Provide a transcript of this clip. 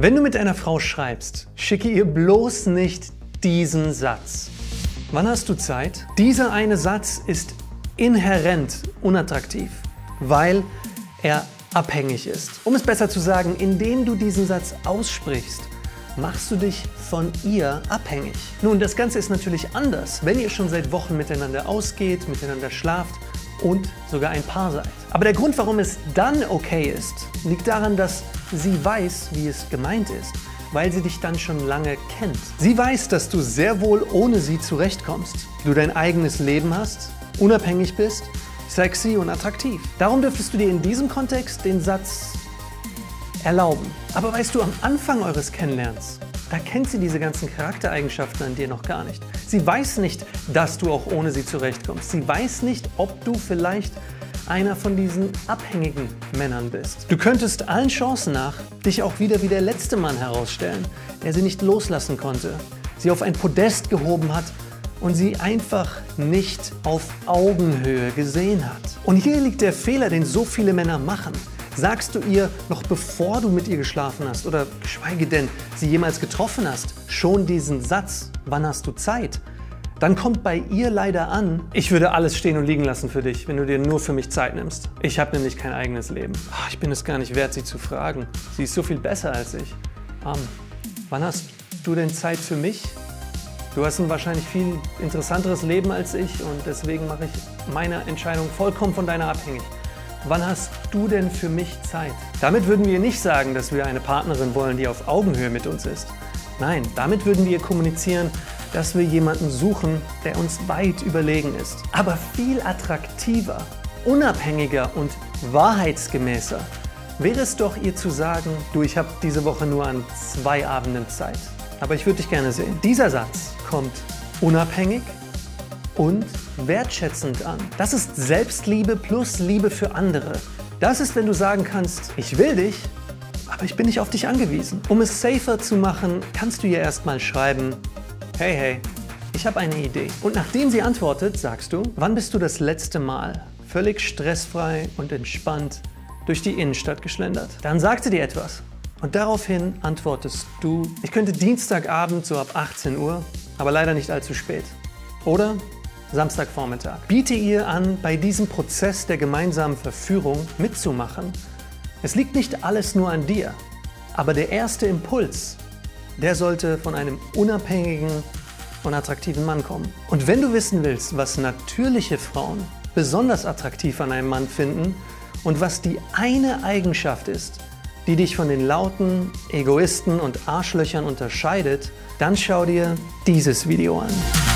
Wenn du mit einer Frau schreibst, schicke ihr bloß nicht diesen Satz. Wann hast du Zeit? Dieser eine Satz ist inhärent unattraktiv, weil er abhängig ist. Um es besser zu sagen, indem du diesen Satz aussprichst, machst du dich von ihr abhängig. Nun, das Ganze ist natürlich anders, wenn ihr schon seit Wochen miteinander ausgeht, miteinander schlaft und sogar ein Paar seid. Aber der Grund, warum es dann okay ist, liegt daran, dass sie weiß, wie es gemeint ist, weil sie dich dann schon lange kennt. Sie weiß, dass du sehr wohl ohne sie zurechtkommst, du dein eigenes Leben hast, unabhängig bist, sexy und attraktiv. Darum dürftest du dir in diesem Kontext den Satz erlauben. Aber weißt du, am Anfang eures Kennenlernens, da kennt sie diese ganzen Charaktereigenschaften an dir noch gar nicht. Sie weiß nicht, dass du auch ohne sie zurechtkommst. Sie weiß nicht, ob du vielleicht einer von diesen abhängigen Männern bist. Du könntest allen Chancen nach dich auch wieder wie der letzte Mann herausstellen, der sie nicht loslassen konnte, sie auf ein Podest gehoben hat und sie einfach nicht auf Augenhöhe gesehen hat. Und hier liegt der Fehler, den so viele Männer machen. Sagst du ihr, noch bevor du mit ihr geschlafen hast oder geschweige denn sie jemals getroffen hast, schon diesen Satz, wann hast du Zeit? Dann kommt bei ihr leider an, ich würde alles stehen und liegen lassen für dich, wenn du dir nur für mich Zeit nimmst. Ich habe nämlich kein eigenes Leben. Ah, ich bin es gar nicht wert, sie zu fragen. Sie ist so viel besser als ich. Um, wann hast du denn Zeit für mich? Du hast ein wahrscheinlich viel interessanteres Leben als ich und deswegen mache ich meine Entscheidung vollkommen von deiner abhängig. Wann hast du denn für mich Zeit? Damit würden wir nicht sagen, dass wir eine Partnerin wollen, die auf Augenhöhe mit uns ist. Nein, damit würden wir kommunizieren, dass wir jemanden suchen, der uns weit überlegen ist. Aber viel attraktiver, unabhängiger und wahrheitsgemäßer wäre es doch, ihr zu sagen, du, ich habe diese Woche nur an zwei Abenden Zeit. Aber ich würde dich gerne sehen. Dieser Satz kommt unabhängig und wertschätzend an. Das ist Selbstliebe plus Liebe für andere. Das ist, wenn du sagen kannst, ich will dich, aber ich bin nicht auf dich angewiesen. Um es safer zu machen, kannst du ihr erstmal schreiben, hey, hey, ich habe eine Idee. Und nachdem sie antwortet, sagst du, wann bist du das letzte Mal völlig stressfrei und entspannt durch die Innenstadt geschlendert? Dann sagt sie dir etwas. Und daraufhin antwortest du, ich könnte Dienstagabend so ab 18 Uhr, aber leider nicht allzu spät. Oder Samstagvormittag. Biete ihr an, bei diesem Prozess der gemeinsamen Verführung mitzumachen. Es liegt nicht alles nur an dir, aber der erste Impuls, der sollte von einem unabhängigen und attraktiven Mann kommen. Und wenn du wissen willst, was natürliche Frauen besonders attraktiv an einem Mann finden und was die eine Eigenschaft ist, die dich von den lauten Egoisten und Arschlöchern unterscheidet, dann schau dir dieses Video an.